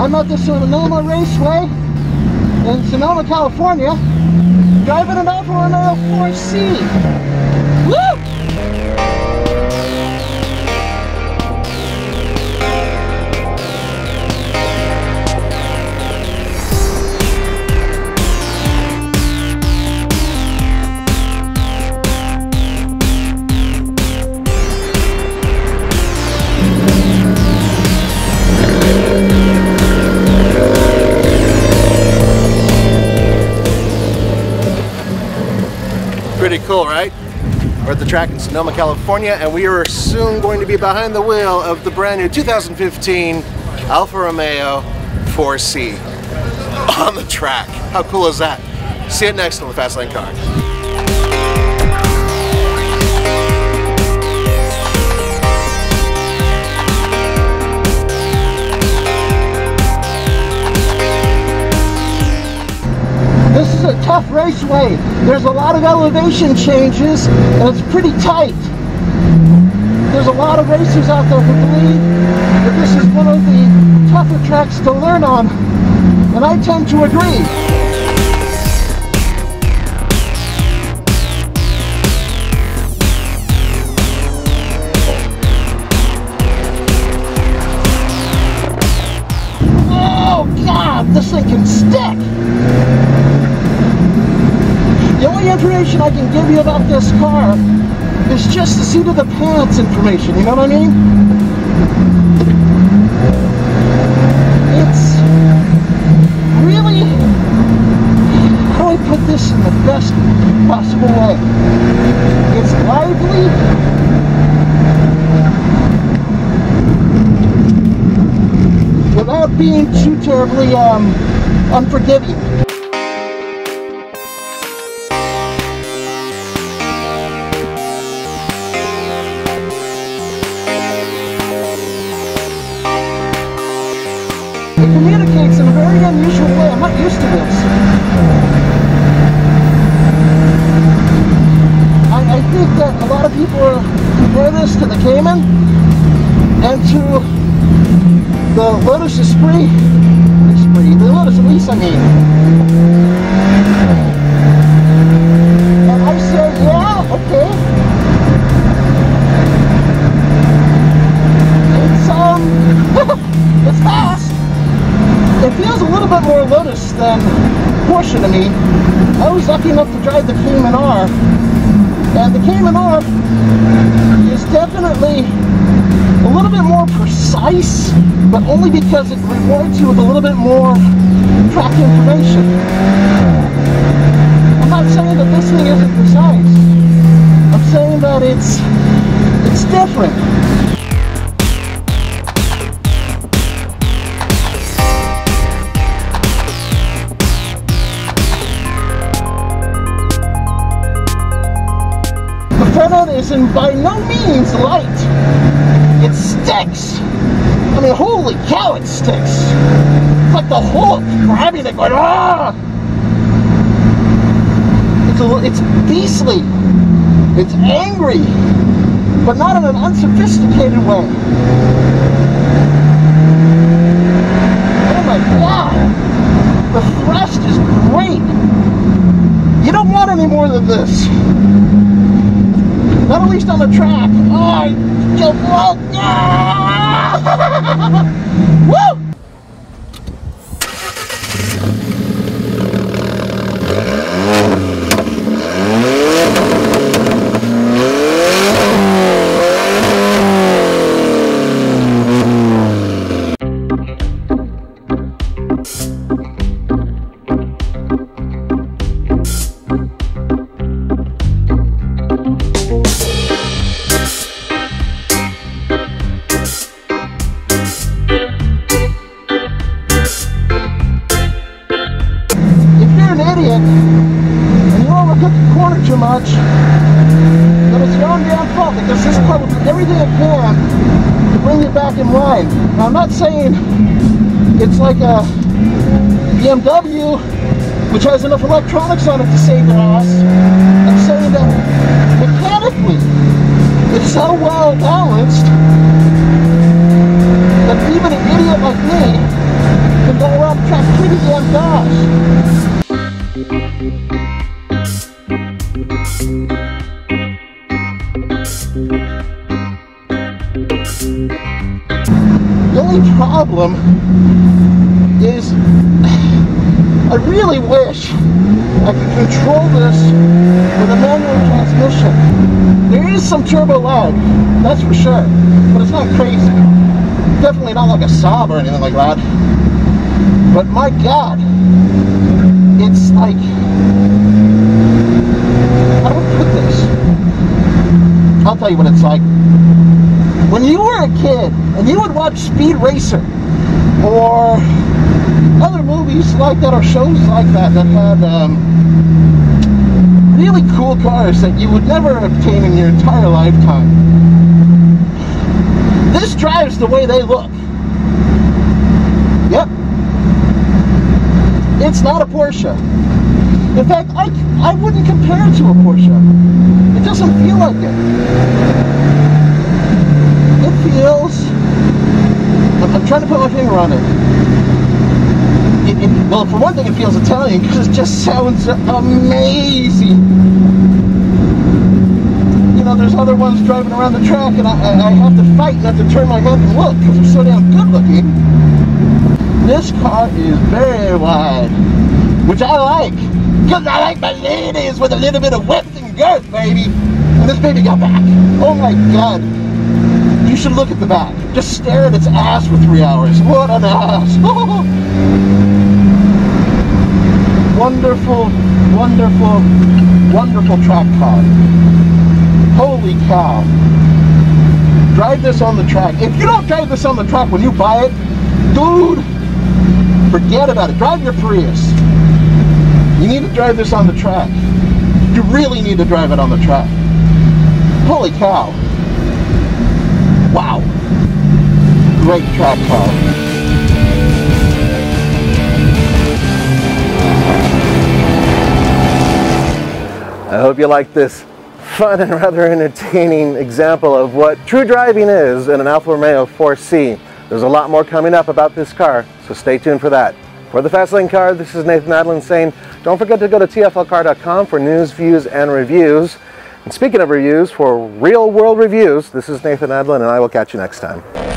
I'm at the Sonoma Raceway in Sonoma, California, driving an Alfa Romeo 4C. Right? We're at the track in Sonoma, California, and we are soon going to be behind the wheel of the brand new 2015 Alfa Romeo 4C on the track. How cool is that? See you next on the Fastlane car. Tough raceway. There's a lot of elevation changes and it's pretty tight. There's a lot of racers out there who believe that this is one of the tougher tracks to learn on, and I tend to agree. Oh God, this thing can stick! Only information I can give you about this car is just the seat of the pants information, you know what I mean? It's really, how do I put this in the best possible way? It's lively, without being too terribly um, unforgiving. Mean. And I say, yeah, okay. It's, um, it's fast. It feels a little bit more Lotus than Porsche to me. I was lucky enough to drive the Cayman R, and the Cayman R is definitely a little bit more precise, but only because it rewards you with a little bit more track information. I'm not saying that this thing isn't precise. I'm saying that it's it's different. The front end isn't by no means light. It sticks. I mean, holy cow, it sticks. It's like the Hulk grabbing it, going ah. It's a, it's beastly. It's angry, but not in an unsophisticated way. Oh my god! The thrust is great. You don't want any more than this. Not at least on the track. Oh, I just love Woo! Much, then it's your own damn fault because this car will do everything it can to bring you back in line. Now, I'm not saying it's like a BMW which has enough electronics on it to save your ass. I'm saying that mechanically it's so well balanced that even an idiot like me can go around and track pretty damn fast. I really wish I could control this with a manual transmission. There is some turbo lag, that's for sure, but it's not crazy. Definitely not like a Saab or anything like that. But my God, it's like, how do I put this? I'll tell you what it's like. When you were a kid and you would watch Speed Racer or other movies like that or shows like that that had um, really cool cars that you would never obtain in your entire lifetime. This drives the way they look. Yep. It's not a Porsche. In fact, I, I wouldn't compare it to a Porsche. It doesn't feel like it. It feels. I'm, I'm trying to put my finger on it. It. Well, for one thing, it feels Italian because it just sounds amazing. You know, there's other ones driving around the track, and I, I, I have to fight not to turn my head and look because they're so damn good looking. This car is very wide, which I like because I like my ladies with a little bit of width and girth, baby. And this baby got back. Oh my god. You should look at the back. Just stare at its ass for three hours. What an ass. wonderful, wonderful, wonderful track car. Holy cow. Drive this on the track. If you don't drive this on the track when you buy it, dude, forget about it. Drive your Prius. You need to drive this on the track. You really need to drive it on the track. Holy cow. Wow. Great track car. Hope you like this fun and rather entertaining example of what true driving is in an Alfa Romeo 4C. There's a lot more coming up about this car, so stay tuned for that. For the Fastlane Car, this is Nathan Adlen saying, don't forget to go to tflcar.com for news, views, and reviews. And speaking of reviews, for real world reviews, this is Nathan Adlen, and I will catch you next time.